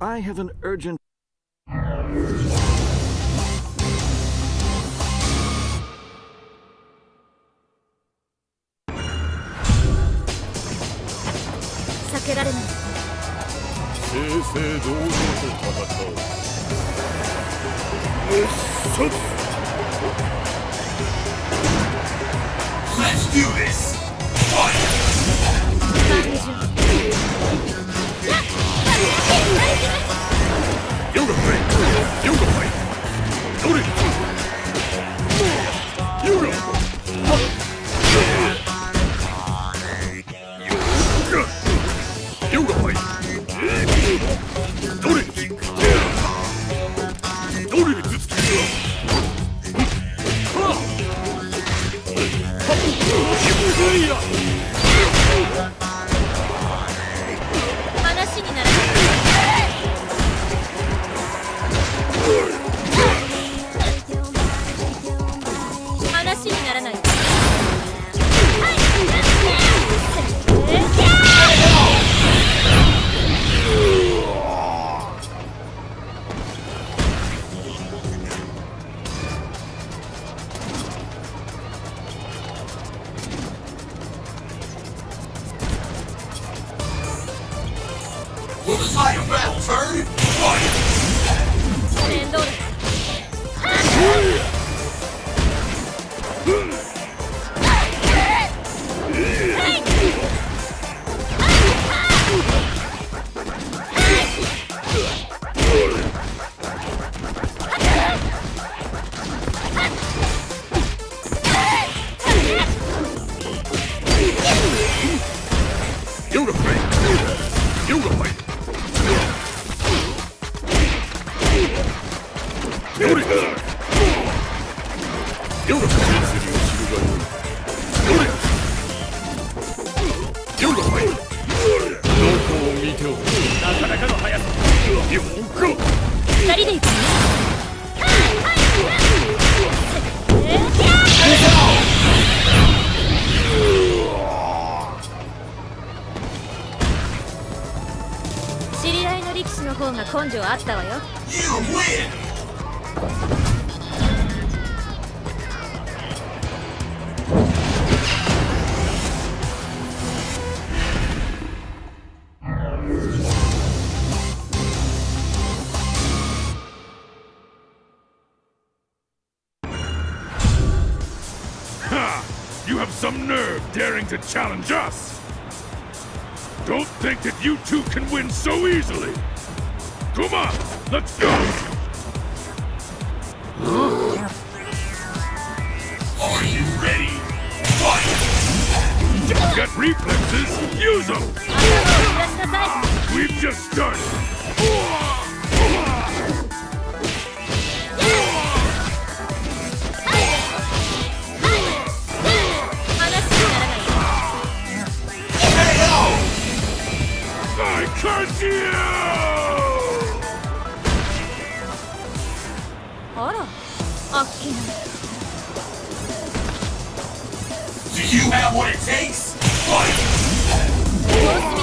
I have an urgent... Let's do this! Fight! Hey! の知り合いの力士の方が根性あったわよ。Some nerve daring to challenge us! Don't think that you two can win so easily! Come on, let's go! Are you ready? Fight! You've got reflexes, use them! We've just started! Oh! curse you! あらあっけない Do you have what it takes? Fight!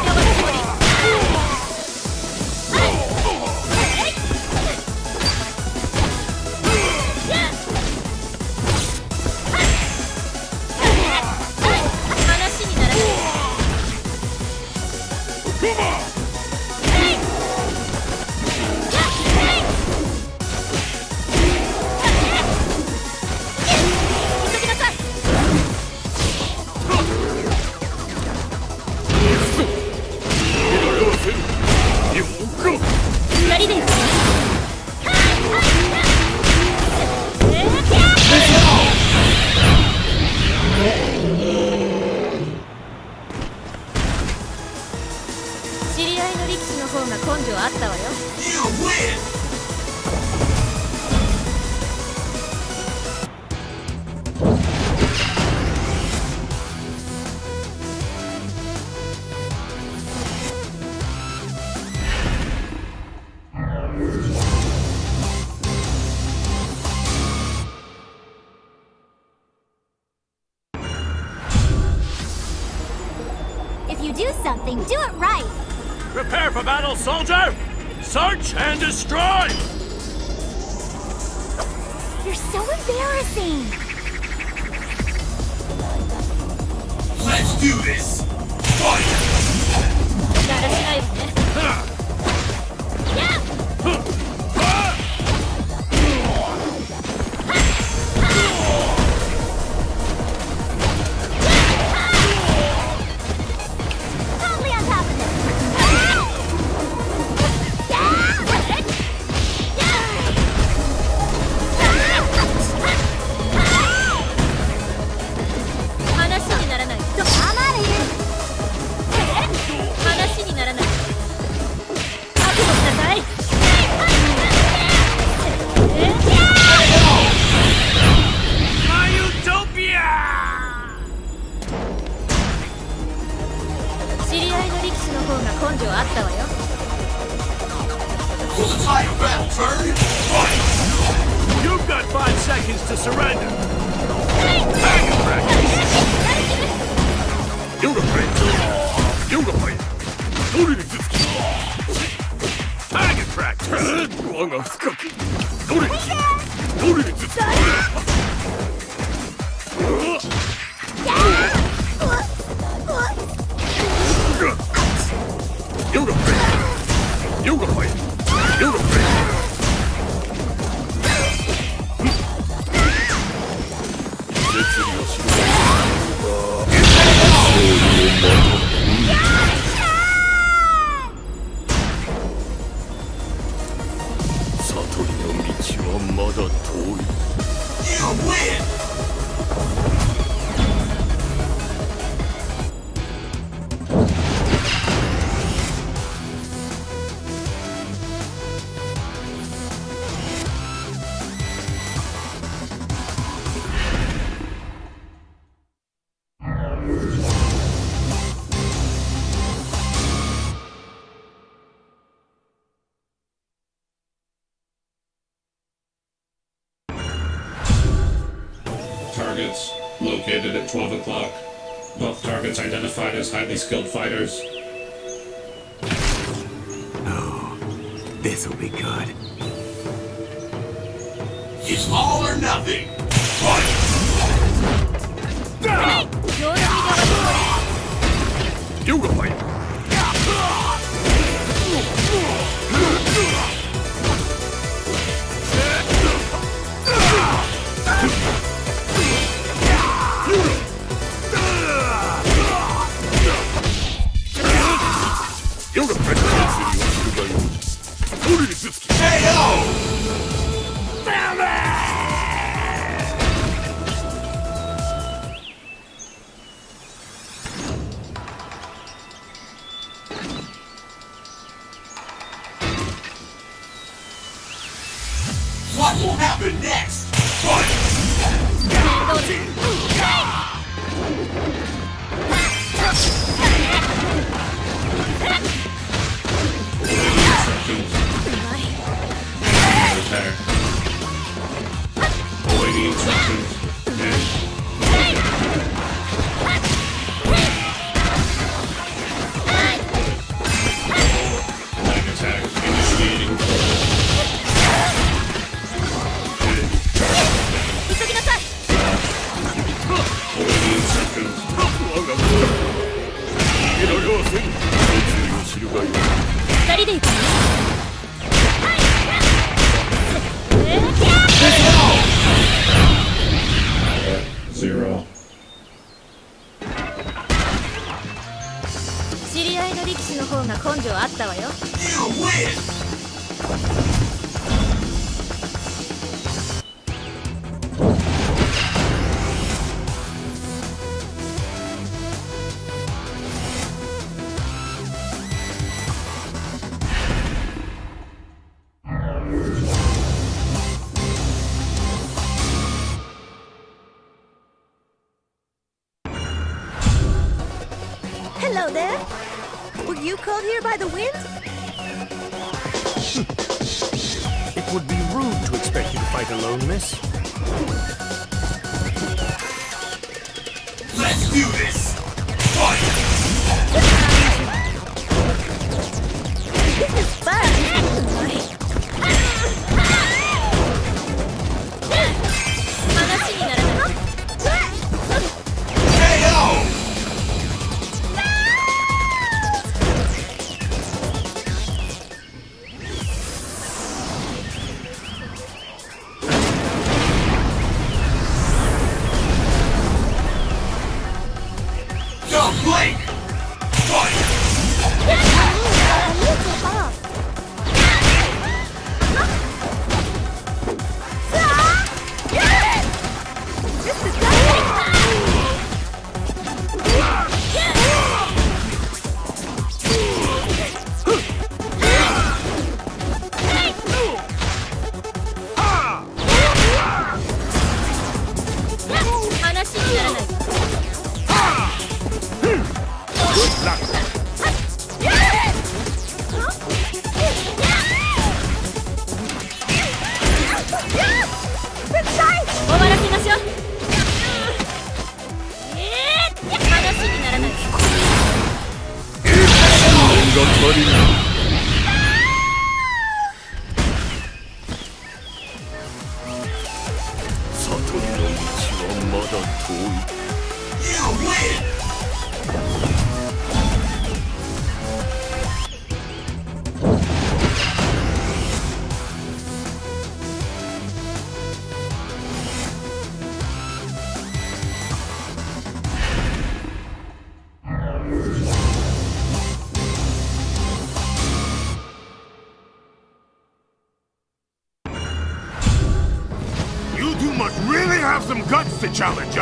so embarrassing! Let's do this! Fight! Got a yeah! targets. Located at 12 o'clock. Both targets identified as highly skilled fighters. Oh, this'll be good. It's all or nothing! Fight! You go, Hello there. Were you called here by the wind? It would be rude to expect you to fight alone, miss. Let's do this!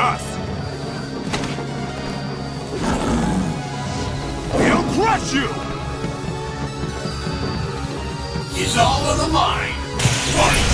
Us! We'll crush you! It's all in the mind! Fight!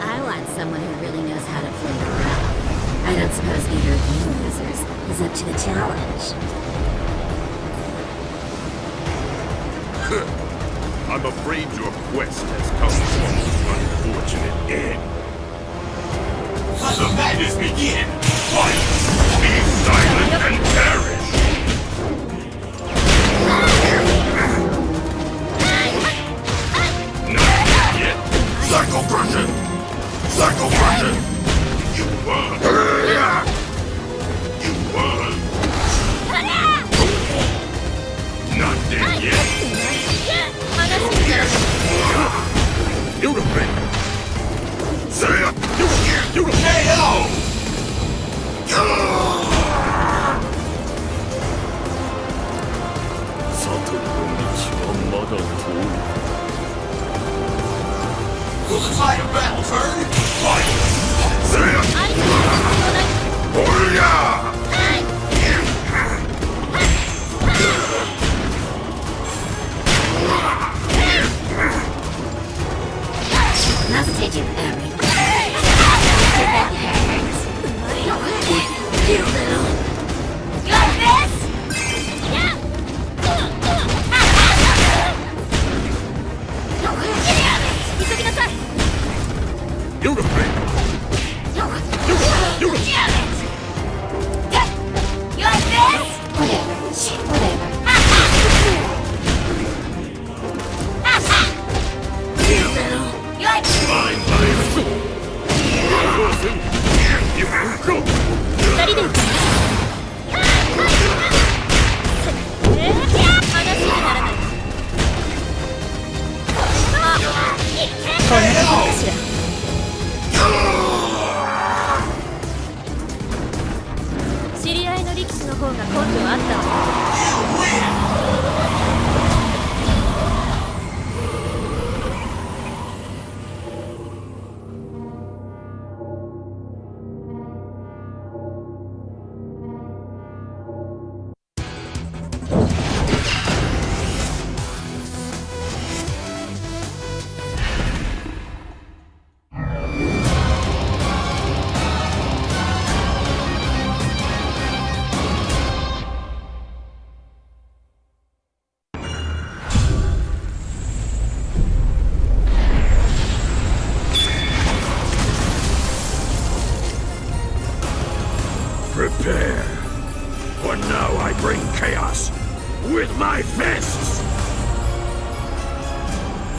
I want someone who really knows how to play rough. I don't suppose either of you losers is up to the challenge. I'm afraid your quest has come to an unfortunate end. Let the madness begin! Fight! Be silent and perish! Psycho version! Psycho version! You won! You won! 方 beautiful.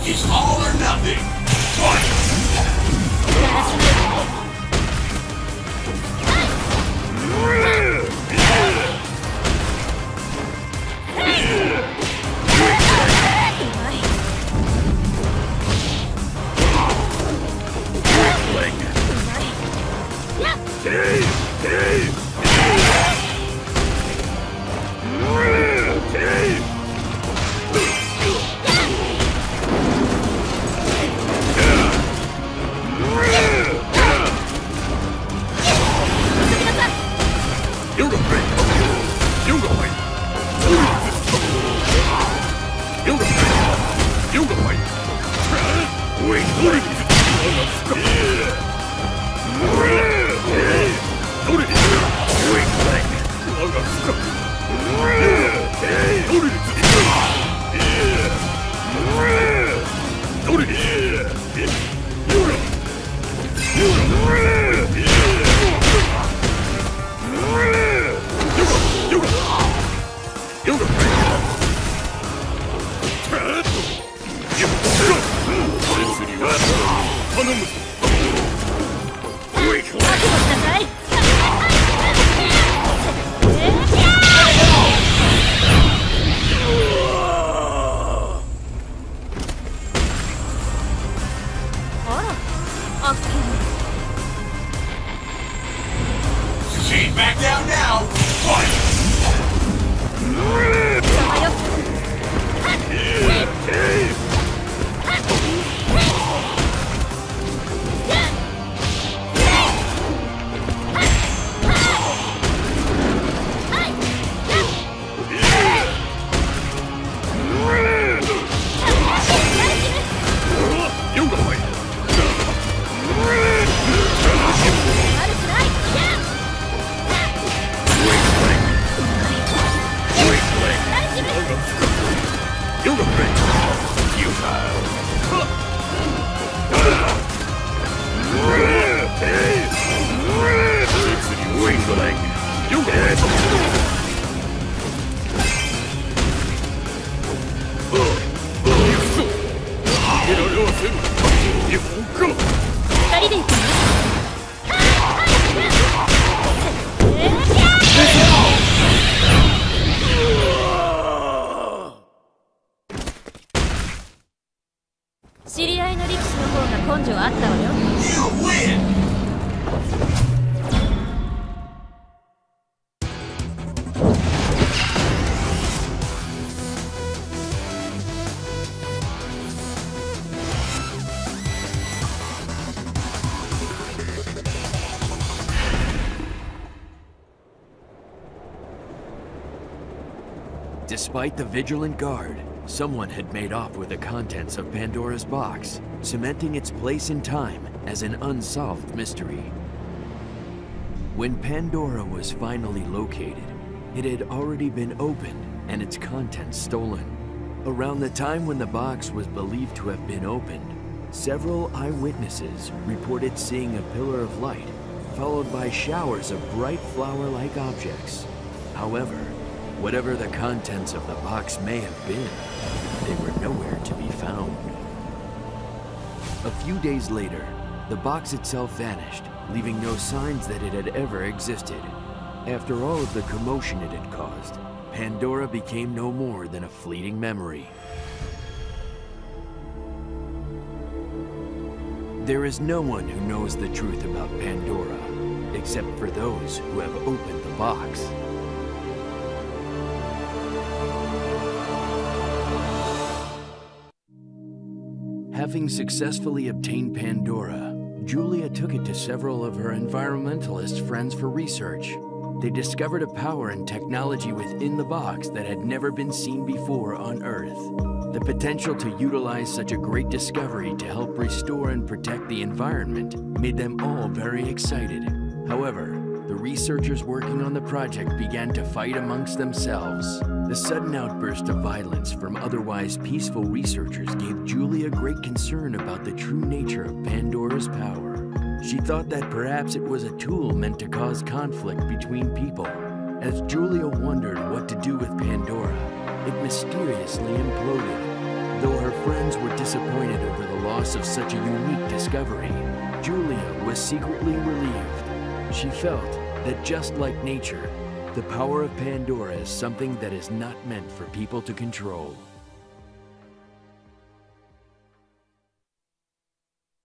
It's all or nothing. Hey, どれ of him. Back down now! Fight! Despite the vigilant guard, someone had made off with the contents of Pandora's box, cementing its place in time as an unsolved mystery. When Pandora was finally located, it had already been opened and its contents stolen. Around the time when the box was believed to have been opened, several eyewitnesses reported seeing a pillar of light, followed by showers of bright flower-like objects. However, whatever the contents of the box may have been, they were nowhere to be found. A few days later, the box itself vanished, leaving no signs that it had ever existed. After all of the commotion it had caused, Pandora became no more than a fleeting memory. There is no one who knows the truth about Pandora, except for those who have opened the box. Having successfully obtained Pandora, Julia took it to several of her environmentalist friends for research. They discovered a power and technology within the box that had never been seen before on Earth. The potential to utilize such a great discovery to help restore and protect the environment made them all very excited. However, the researchers working on the project began to fight amongst themselves. The sudden outburst of violence from otherwise peaceful researchers gave Julia great concern about the true nature of Pandora's power. She thought that perhaps it was a tool meant to cause conflict between people. As Julia wondered what to do with Pandora, it mysteriously imploded. Though her friends were disappointed over the loss of such a unique discovery, Julia was secretly relieved. She felt that just like nature, the power of Pandora is something that is not meant for people to control.